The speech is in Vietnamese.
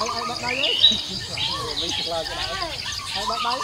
Ai ai bắt đây ấy mình chụp là cái này ai bắt đây